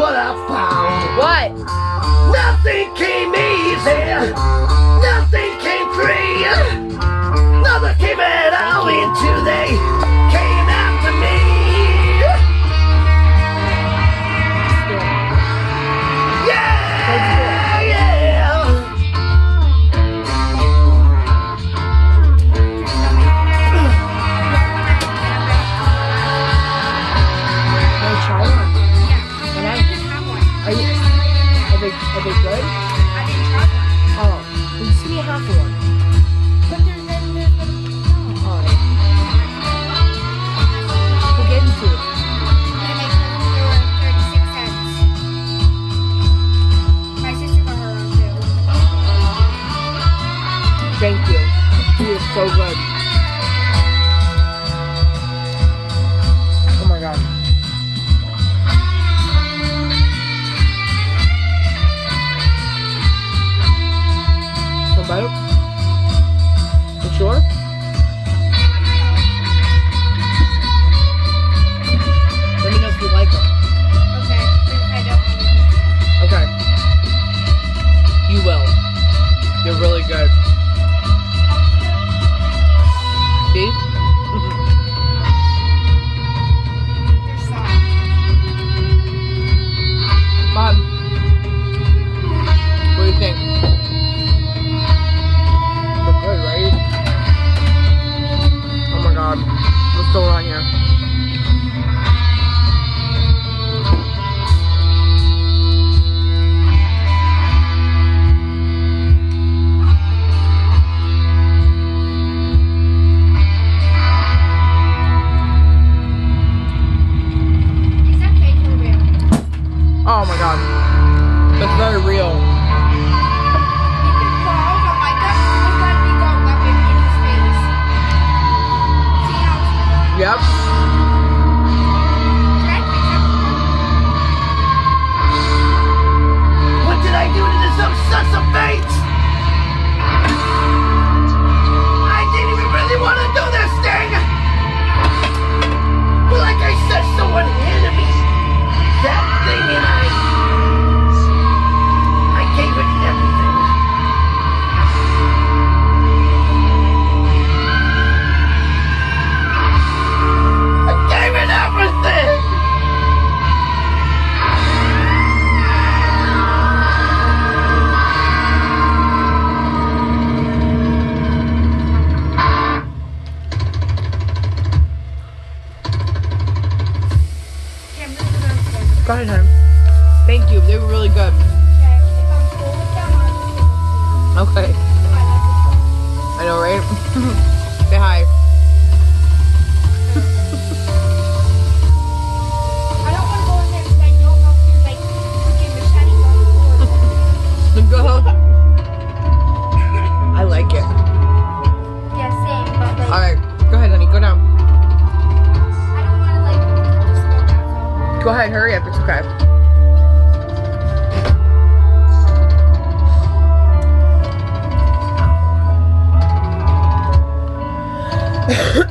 what I found. What? Nothing can He is so good. Oh my god. Somebody? Yep. Bye now. Go ahead, hurry up, it's okay.